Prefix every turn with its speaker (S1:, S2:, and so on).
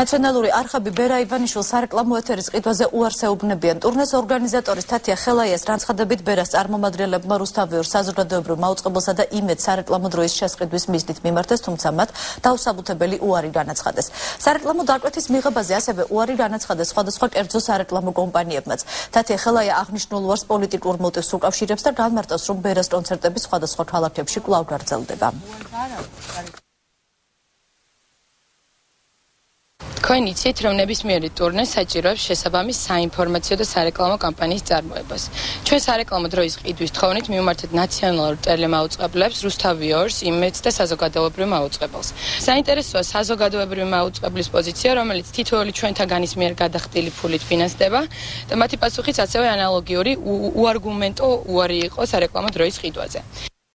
S1: ნაციონალური არხები ბერა ივანიშვილ სარეკლამო ეთერის ყიდვაზე უარსეუბნებიან. ტურნეს ორგანიზატორის თათია ხელაიას რანცხადებით ბერას წარმომადგენლებმა რუსთავიორ საზოგადოებრივ მაუწყებელსა და იმედ სარეკლამო დროის შესყიდვის მიზნით მიმართეს, თუმცა მათ დაუსაბუთებელი უარი განაცხადეს. სარეკლამო დაკვეთის მიღებაზე ასევე უარი განაცხადეს სხვადასხვა კერძო სარეკლამო კომპანიებმაც. თათია ხელაია აღნიშნულ უარს პოლიტიკურ მოტივს უკავშირებს და განმარტავს, რომ ბერას კონცერტები სხვადასხვა ქალაქებში კვლავ გაგრძელდება.
S2: თქვენ იცით, რომ ნებისმიერი ტურნე საჭიროებს შესაბამის საინფორმაციო და სარეკლამო კამპანიის წარმოებას. ჩვენ სარეკლამო დროის ყიდვის თხოვნით მივმართეთ ნაციონალურ ტელემაუწყებლებს, რუსთავიორს, იმედს და საზოგადოებრივ მაუწყებელს. საინტერესოა საზოგადოებრივ მაუწყებლის პოზიცია, რომელიც თითოეული ჩვენთაგანის მიერ გადახდილი ფულით ფინანსდება და მათი პასუხიც ასევე ანალოგიური უარგუმენტო უარი იყო სარეკლამო დროის ყიდვაზე.